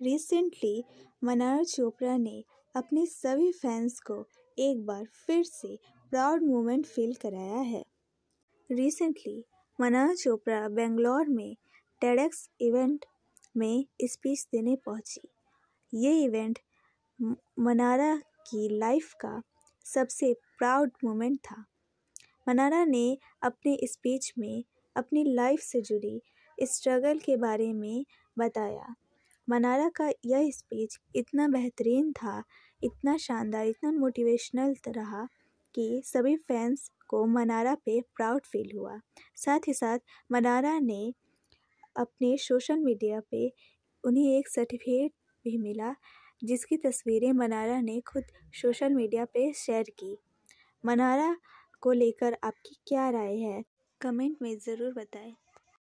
Recently Mannara Chopra ने अपने सभी फैंस को एक बार फिर से प्राउड मोमेंट फील कराया है। रिसेंटली मनारा चोपड़ा बेंगलोर में टेडेक्स इवेंट में स्पीच देने पहुँची। ये इवेंट मनारा की लाइफ का सबसे प्राउड मोमेंट था। मनारा ने अपने स्पीच में अपनी लाइफ से जुड़ी स्ट्रगल के बारे में बताया। मनारा का यह स्पीच इतना बेहतरीन था, इतना शानदार, इतना मोटिवेशनल रहा कि सभी फैंस को मनारा पे प्राउड फील हुआ। साथ ही साथ मनारा ने अपने सोशल मीडिया पे उन्हें एक सर्टिफिकेट भी मिला, जिसकी तस्वीरें मनारा ने खुद सोशल मीडिया पे शेयर की। मनारा को लेकर आपकी क्या राय है? कमेंट में ज़रूर बताएँ।